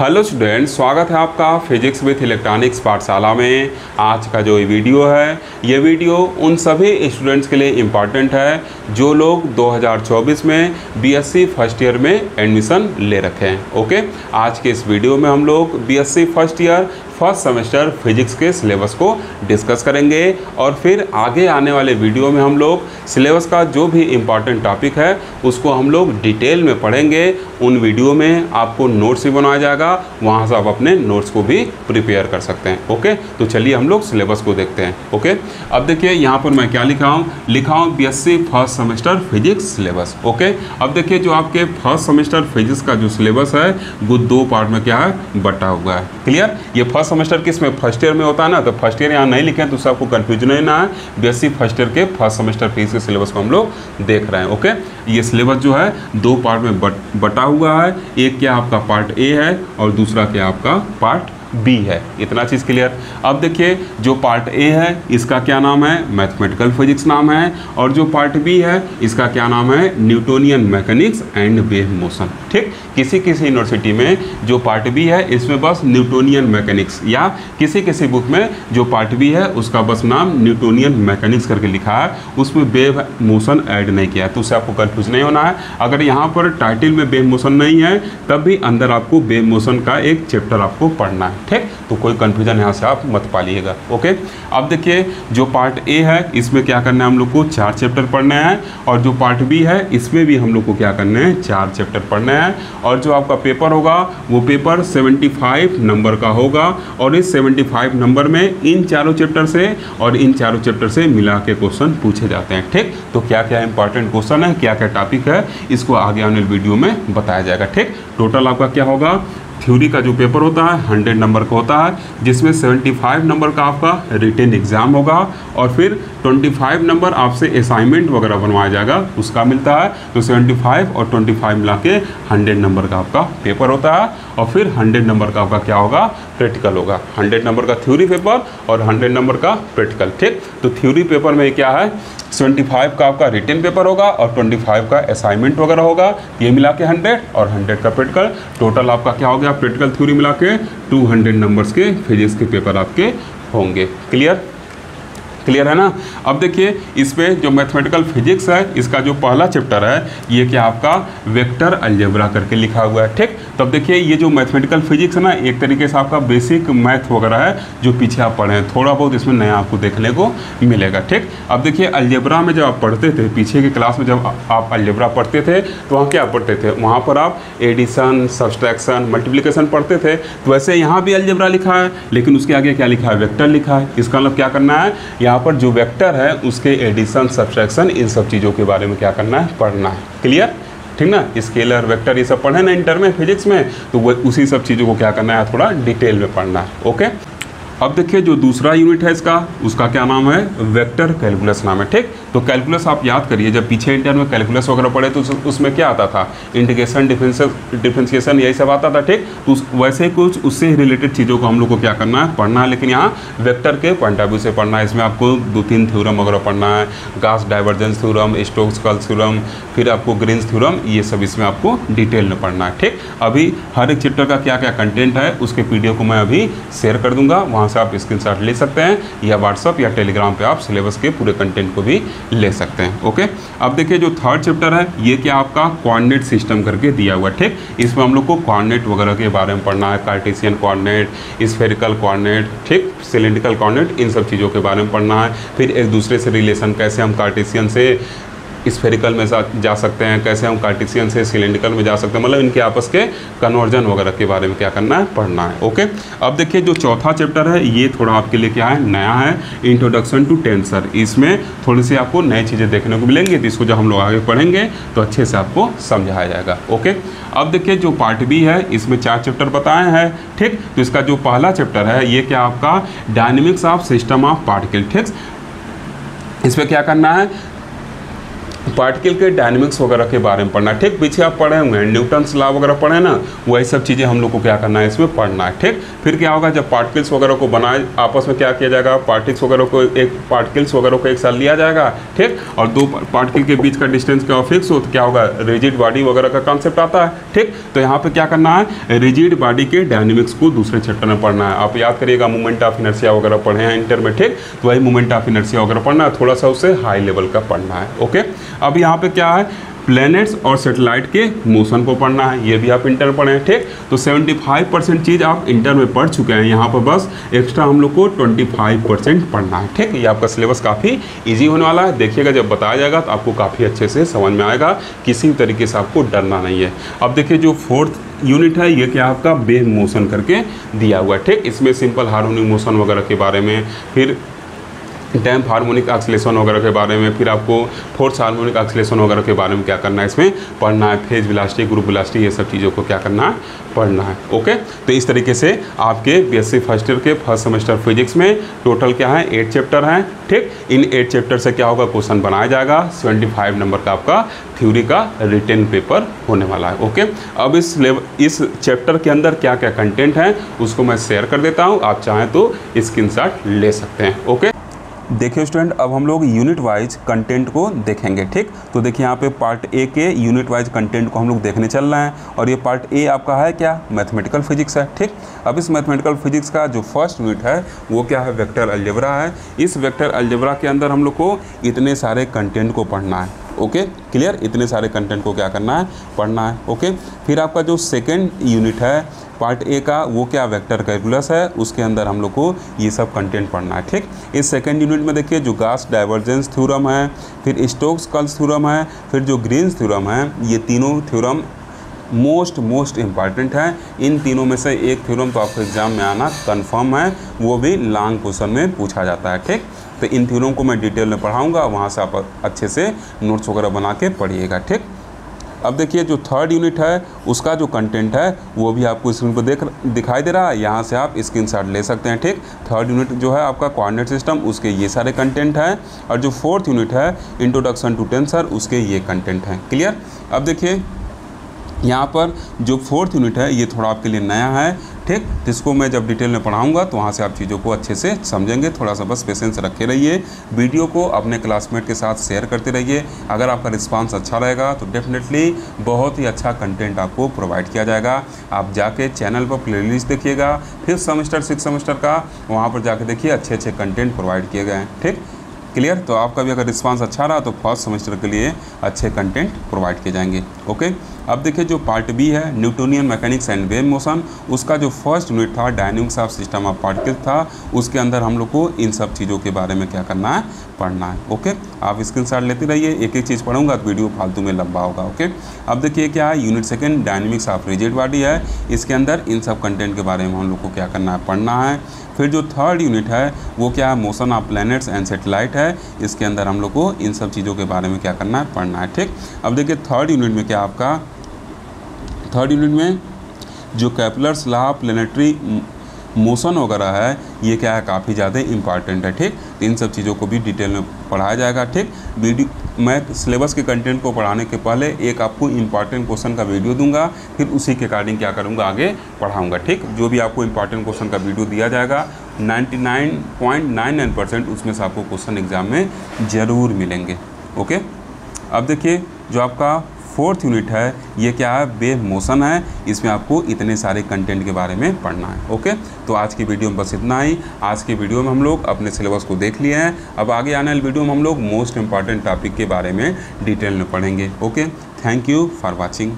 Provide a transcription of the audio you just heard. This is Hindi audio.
हेलो स्टूडेंट स्वागत है आपका फिजिक्स विथ इलेक्ट्रॉनिक्स पाठशाला में। आज का जो वीडियो है ये वीडियो उन सभी स्टूडेंट्स के लिए इंपॉर्टेंट है जो लोग 2024 में बीएससी फ़र्स्ट ईयर में एडमिशन ले रखे हैं ओके आज के इस वीडियो में हम लोग BSc first year first semester physics के सिलेबस को डिस्कस करेंगे और फिर आगे आने वाले वीडियो में हम लोग सिलेबस का जो भी इंपॉर्टेंट टॉपिक है, उसको हम लोग डिटेल में पढ़ेंगे। उन वीडियो में आपको नोट्स भी बनाया जाएगा, वहाँ से आप अपने नोट्स को भी प्रिपेयर कर सकते हैं ओके तो चलिए हम लोग सिलेबस को देखते हैं ओके अब देखिए यहाँ पर मैं क्या लिखा हूँ? लिखा हूँ B first semester physics syllabus okay अब देखिए जो आपके फ़र्स्ट सेमेस्टर फिजिक्स का जो सिलेबस है वो दो पार्ट में क्या है? बटा हुआ है। क्लियर ये फ़र्स्ट सेमेस्टर किसमें? फ़र्स्ट ईयर में होता है ना? तो फ़र्स्ट ईयर यहाँ नहीं लिखे हैं तो आपको कन्फ्यूज़न नहीं ना है बी फ़र्स्ट ईयर के फ़र्स्ट सेमेस्टर फिजिक्स के सिलेबस को हम लोग देख रहे हैं ओके ये सिलेबस जो है, दो पार्ट में बटा हुआ है। एक क्या आपका पार्ट ए है और दूसरा क्या आपका पार्ट बी है। इतना चीज़ क्लियर अब देखिए, जो पार्ट ए है, इसका क्या नाम है? मैथमेटिकल फिजिक्स नाम है। और जो पार्ट बी है, इसका क्या नाम है? Newtonian mechanics and wave motion ठीक? किसी किसी यूनिवर्सिटी में जो पार्ट बी है, इसमें बस न्यूटोनियन मैकेनिक्स या किसी किसी बुक में जो पार्ट बी है, उसका बस नाम न्यूटोनियन मैकेनिक्स करके लिखा है। उसमें वेव मोशन ऐड नहीं किया। है तो उससे आपको कन्फ्यूज़ नहीं होना है। अगर यहाँ पर टाइटल में वेव मोशन नहीं है, तब भी अंदर आपको वेव मोशन का एक चैप्टर आपको पढ़ना है। ठीक? तो कोई कन्फ्यूज़न यहाँ से आप मत पालिएगा ओके अब देखिए, जो पार्ट ए है, इसमें क्या करना है हम लोग को? चार चैप्टर पढ़ने हैं, और जो पार्ट बी है, इसमें भी हम लोग को क्या करना है? चार चैप्टर पढ़ने हैं, और जो आपका पेपर होगा, वो पेपर 75 नंबर का होगा, और इस 75 नंबर में इन चारों चैप्टर से, और इन चारों चैप्टर से मिला के क्वेश्चन पूछे जाते हैं, ठीक? तो क्या क्या इंपॉर्टेंट क्वेश्चन है क्या क्या टॉपिक है, इसको आगे आने वीडियो में बताया जाएगा, ठीक? टोटल आपका क्या होगा? थ्योरी का जो पेपर होता है, हंड्रेड नंबर का होता है, जिसमें सेवेंटी फाइव नंबर का आपका रिटेन एग्ज़ाम होगा और फिर ट्वेंटी फाइव नंबर आपसे असाइनमेंट वगैरह बनवाया जाएगा, उसका मिलता है। तो सेवेंटी फाइव और ट्वेंटी फाइव मिला के हंड्रेड नंबर का आपका पेपर होता है। और फिर हंड्रेड नंबर का आपका क्या होगा? प्रैक्टिकल होगा। हंड्रेड नंबर का थ्योरी पेपर और हंड्रेड नंबर का प्रैक्टिकल ठीक? तो थ्योरी पेपर में क्या है? 75 का आपका रिटर्न पेपर होगा और 25 का असाइनमेंट वगैरह होगा। ये मिला के 100 और 100 का प्रैक्टिकल टोटल आपका क्या हो गया? प्रैक्टिकल थ्योरी मिला के 200 नंबर्स के फिजिक्स के पेपर आपके होंगे। क्लियर क्लियर है ना? अब देखिए, इस पर जो मैथमेटिकल फिजिक्स है, इसका जो पहला चैप्टर है, ये क्या आपका वेक्टर अलजेब्रा करके लिखा हुआ है, ठीक? तब देखिए, ये जो मैथमेटिकल फिजिक्स है ना, एक तरीके से आपका बेसिक मैथ वगैरह है, जो पीछे आप पढ़े हैं। थोड़ा बहुत इसमें नया आपको देखने को मिलेगा, ठीक? अब देखिए अलजेब्रा में जब आप पढ़ते थे, पीछे की क्लास में जब आप अलजेब्रा पढ़ते थे तो वहाँ क्या पढ़ते थे? वहाँ पर आप एडिशन सब्सट्रैक्शन मल्टीप्लीकेशन पढ़ते थे। तो वैसे यहाँ भी अलजेब्रा लिखा है, लेकिन उसके आगे क्या लिखा है? वेक्टर लिखा है। इसका मतलब क्या करना है? यहाँ पर जो वेक्टर है, उसके एडिशन सब्सट्रैक्शन इन सब चीज़ों के बारे में क्या करना है, पढ़ना है। क्लियर ठीक ना? स्केलर वेक्टर ये सब पढ़े ना इंटर में फिजिक्स में तो वो उसी सब चीज़ों को क्या करना है, थोड़ा डिटेल में पढ़ना है ओके अब देखिए जो दूसरा यूनिट है इसका, उसका क्या नाम है? वेक्टर कैलकुलस नाम है, ठीक? तो कैलकुलस आप याद करिए, जब पीछे इंटर में कैलकुलस वगैरह पढ़े तो उसमें क्या आता था? इंटीग्रेशन डिफ्रेंसिएशन यही सब आता था, ठीक? तो वैसे ही कुछ, उससे रिलेटेड चीज़ों को हम लोग को क्या करना है? पढ़ना है, लेकिन यहाँ वेक्टर के पॉइंट ऑफ़ व्यू से पढ़ना है। इसमें आपको दो तीन थ्योरम वगैरह पढ़ना है। गास डाइवर्जेंस थ्योरम स्टोक्सकल थ्योरम फिर आपको ग्रीन्स थ्योरम ये सब इसमें आपको डिटेल में पढ़ना है, ठीक? अभी हर एक चैप्टर का क्या क्या कंटेंट है, उसके पी को मैं अभी शेयर कर दूँगा। वहाँ से आप स्क्रीनशॉट ले सकते हैं, या व्हाट्सअप या टेलीग्राम पे आप सिलेबस के पूरे कंटेंट को भी ले सकते हैं ओके अब देखिए जो थर्ड चैप्टर है, ये क्या आपका कोऑर्डिनेट सिस्टम करके दिया हुआ है, ठीक? इसमें हम लोग को कोऑर्डिनेट वगैरह के बारे में पढ़ना है कार्टेशियन कोऑर्डिनेट स्फेरिकल कोऑर्डिनेट ठीक? सिलेंड्रिकल कोऑर्डिनेट इन सब चीज़ों के बारे में पढ़ना है। फिर एक दूसरे से रिलेशन कैसे हम कार्टेशियन से स्फेरिकल में जा सकते हैं, कैसे हम कार्टिसियन से सिलेंड्रिकल में जा सकते हैं मतलब इनके आपस के कन्वर्जन वगैरह के बारे में क्या करना है, पढ़ना है ओके अब देखिए, जो चौथा चैप्टर है, ये थोड़ा आपके लिए क्या है, नया है इंट्रोडक्शन टू टेंसर इसमें थोड़ी सी आपको नई चीज़ें देखने को मिलेंगी तो इसको जब हम लोग आगे पढ़ेंगे तो अच्छे से आपको समझाया जाएगा ओके अब देखिए, जो पार्ट बी है, इसमें चार चैप्टर बताए हैं, ठीक? तो इसका जो पहला चैप्टर है, ये क्या आपका dynamics of system of particle ठीक? इसमें क्या करना है पार्टिकल के डायनेमिक्स वगैरह के बारे में पढ़ना है। ठीक, पीछे आप पढ़े होंगे, न्यूटन्स लॉ वगैरह पढ़े ना? वही सब चीज़ें हम लोग को क्या करना है, इसमें पढ़ना है। ठीक, फिर क्या होगा, जब पार्टिकल्स वगैरह को बनाए, आपस में क्या किया जाएगा, पार्टिकल्स वगैरह को एक, पार्टिकल्स वगैरह को एक साथ लिया जाएगा। ठीक, और दो पार्टिकल के बीच का डिस्टेंस क्या फिक्स हो तो क्या होगा, रिजिड बॉडी वगैरह का कॉन्सेप्ट आता है। ठीक तो यहाँ पे क्या करना है, रिजिड बॉडी के डायनेमिक्स को दूसरे चैप्टर में पढ़ना है। आप याद करिएगा मूवमेंट ऑफ़ इनर्सिया वगैरह पढ़े हैं इंटर में। ठीक तो वही मूवमेंट ऑफ़ इनर्सिया वगैरह पढ़ना है, थोड़ा सा उससे हाई लेवल का पढ़ना है। ओके अब यहाँ पे क्या है? प्लैनेट्स और सेटेलाइट के मोशन को पढ़ना है। ये भी आप इंटर पढ़े हैं, ठीक? तो 75 परसेंट चीज़ आप इंटर में पढ़ चुके हैं। यहाँ पर बस एक्स्ट्रा हम लोग को 25 परसेंट पढ़ना है, ठीक? ये आपका सिलेबस काफ़ी इजी होने वाला है। देखिएगा, जब बताया जाएगा तो आपको काफ़ी अच्छे से समझ में आएगा। किसी भी तरीके से आपको डरना नहीं है। अब देखिए, जो फोर्थ यूनिट है, ये क्या आपका बेव मोशन करके दिया हुआ है, ठीक? इसमें सिंपल हार्मोनिक मोशन वगैरह के बारे में, फिर डैम्प हार्मोनिक एक्सलेशन वगैरह के बारे में, फिर आपको फोर्स हार्मोनिक एक्सलेशन वगैरह के बारे में क्या करना है? इसमें पढ़ना है, फ़ेज़ विलास्टिक ग्रुप विलास्टिक ये सब चीज़ों को क्या करना है? पढ़ना है, ओके? तो इस तरीके से आपके बीएससी फ़र्स्ट ईयर के फ़र्स्ट सेमेस्टर फिजिक्स में टोटल क्या है? एट चैप्टर हैं, ठीक? इन एट चैप्टर से क्या होगा? क्वेश्चन बनाया जाएगा। सेवेंटी नंबर का आपका थ्योरी का रिटर्न पेपर होने वाला है, ओके? अब इस इस चैप्टर के अंदर क्या क्या कंटेंट है, उसको मैं शेयर कर देता हूँ। आप चाहें तो स्क्रीन ले सकते हैं, ओके? देखिए स्टूडेंट अब हम लोग यूनिट वाइज कंटेंट को देखेंगे, ठीक? तो देखिए यहाँ पे पार्ट ए के यूनिट वाइज कंटेंट को हम लोग देखने चल रहे हैं और ये पार्ट ए आपका है क्या? मैथमेटिकल फिजिक्स है, ठीक? अब इस मैथमेटिकल फिजिक्स का जो फ़र्स्ट यूनिट है, वो क्या है? वेक्टर अलजेब्रा है। इस वेक्टर अलजेब्रा के अंदर हम लोग को इतने सारे कंटेंट को पढ़ना है। ओके? क्लियर इतने सारे कंटेंट को क्या करना है? पढ़ना है, ओके? फिर आपका जो सेकेंड यूनिट है पार्ट ए का, वो क्या वेक्टर कैलकुलस है? उसके अंदर हम लोग को ये सब कंटेंट पढ़ना है, ठीक? इस सेकेंड यूनिट में देखिए, जो गास डाइवर्जेंस थ्योरम है, फिर स्टोक्स कल्स थ्योरम है, फिर जो ग्रीन्स थ्योरम है, ये तीनों थ्योरम मोस्ट मोस्ट इंपॉर्टेंट है। इन तीनों में से एक थ्योरम तो आपको एग्ज़ाम में आना कन्फर्म है, वो भी लॉन्ग क्वेश्चन में पूछा जाता है, ठीक? तो इन थ्योरम को मैं डिटेल में पढ़ाऊँगा, वहाँ से आप अच्छे से नोट्स वगैरह बना के पढ़िएगा, ठीक? अब देखिए, जो थर्ड यूनिट है, उसका जो कंटेंट है, वो भी आपको स्क्रीन पर देख, दिखाई दे रहा है। यहाँ से आप स्क्रीन ले सकते हैं, ठीक? थर्ड यूनिट जो है आपका कोऑर्डिनेट सिस्टम उसके ये सारे कंटेंट हैं। और जो फोर्थ यूनिट है इंट्रोडक्शन टू टेंसर उसके ये कंटेंट हैं। क्लियर अब देखिए, यहाँ पर जो फोर्थ यूनिट है, ये थोड़ा आपके लिए नया है। ठीक? जिसको मैं जब डिटेल में पढ़ाऊँगा तो वहाँ से आप चीज़ों को अच्छे से समझेंगे। थोड़ा सा बस पेशेंस रखे रहिए। वीडियो को अपने क्लासमेट के साथ शेयर करते रहिए। अगर आपका रिस्पांस अच्छा रहेगा तो डेफिनेटली बहुत ही अच्छा कंटेंट आपको प्रोवाइड किया जाएगा। आप जाके चैनल पर प्ले देखिएगा। फिफ्थ सेमेस्टर सिक्स सेमेस्टर का, वहाँ पर जाके देखिए अच्छे अच्छे कंटेंट प्रोवाइड किए गए हैं। ठीक? क्लियर तो आपका भी अगर रिस्पांस अच्छा रहा तो फ़र्स्ट सेमेस्टर के लिए अच्छे कंटेंट प्रोवाइड किए जाएँगे। ओके अब देखिए जो पार्ट बी है Newtonian mechanics and wave motion उसका जो फ़र्स्ट यूनिट था dynamics of system of particle था, उसके अंदर हम लोग को इन सब चीज़ों के बारे में क्या करना है, पढ़ना है ओके आप स्क्रीन शॉट लेते रहिए, एक एक चीज़ पढ़ूँगा तो वीडियो फालतू में लंबा होगा ओके अब देखिए क्या है unit second dynamics of rigid body है, इसके अंदर इन सब कंटेंट के बारे में हम लोग को क्या करना है, पढ़ना है। फिर जो थर्ड यूनिट है, वो क्या है motion of planets and satellite है, इसके अंदर हम लोग को इन सब चीज़ों के बारे में क्या करना है, पढ़ना है, ठीक? अब देखिए थर्ड यूनिट में क्या आपका थर्ड यूनिट में जो कैपुलर्स ला प्लानिटरी मोशन वगैरह है, ये क्या है, काफ़ी ज़्यादा इंपॉर्टेंट है, ठीक? तो इन सब चीज़ों को भी डिटेल में पढ़ाया जाएगा, ठीक? वीडियो, मैं सिलेबस के कंटेंट को पढ़ाने के पहले एक आपको इंपॉर्टेंट क्वेश्चन का वीडियो दूँगा, फिर उसी के अकॉर्डिंग क्या करूँगा, आगे पढ़ाऊँगा, ठीक? जो भी आपको इंपॉर्टेंट क्वेश्चन का वीडियो दिया जाएगा 99.99 परसेंट उसमें से आपको क्वेश्चन एग्ज़ाम में ज़रूर मिलेंगे ओके अब देखिए, जो आपका फोर्थ यूनिट है, ये क्या है? बे मोशन है। इसमें आपको इतने सारे कंटेंट के बारे में पढ़ना है, ओके? तो आज की वीडियो में बस इतना ही। आज की वीडियो में हम लोग अपने सिलेबस को देख लिए हैं। अब आगे आने वाली वीडियो में हम लोग मोस्ट इंपॉर्टेंट टॉपिक के बारे में डिटेल में पढ़ेंगे, okay? Thank you for watching